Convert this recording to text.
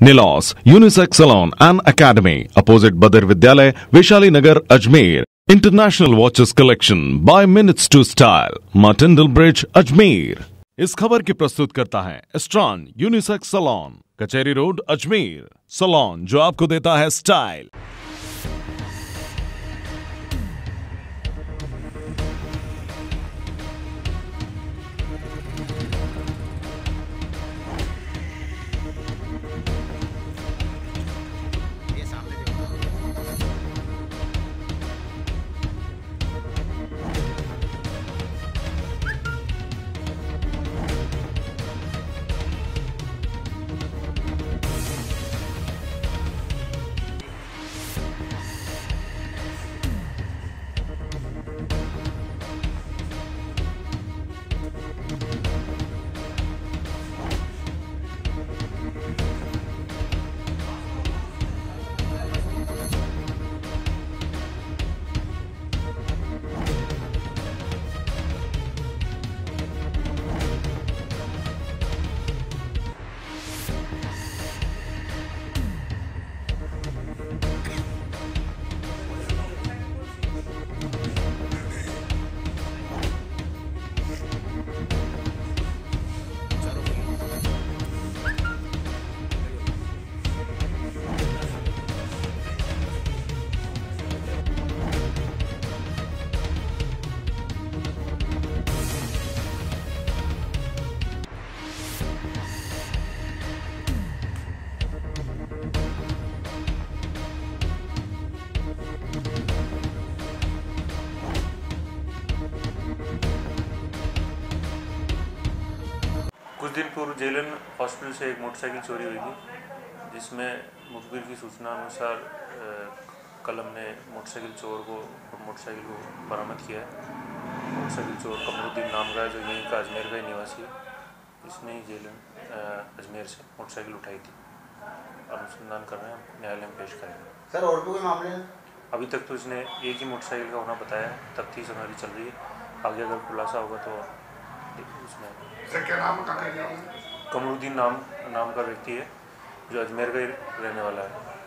निलॉस unisex salon and academy opposite बदर विद्यालय Vaishali Nagar Ajmer international watches collection by minutes to style Martin bridge Ajmer इस खबर की प्रस्तुत करता है स्ट्रॉन unisex salon Kacheri road Ajmer salon जो आपको देता है स्टाइल कुछ दिन पूर्व जेलन हॉस्पिटल से एक मोटरसाइकिल चोरी हुई थी जिसमें मुखबिर की सूचना अनुसार अ, कल हमने मोटरसाइकिल चोर को मोटरसाइकिल को बरामद किया है। मोटरसाइकिल चोर कमरुद्दीन नाम का है जो यहीं का अजमेर का ही निवासी है। इसने ही जेलन अजमेर से मोटरसाइकिल उठाई थी। अनुसंधान कर रहे हैं न्यायालय में पेश करेंगे। सर और भी कोई मामले अभी तक तो इसने एक ही मोटरसाइकिल का होना बताया तफ्तीश हमारी चल रही है। आगे अगर खुलासा होगा तो सर, क्या नाम का कमरुद्दीन नाम नाम का व्यक्ति है, जो अजमेर का रहने वाला है।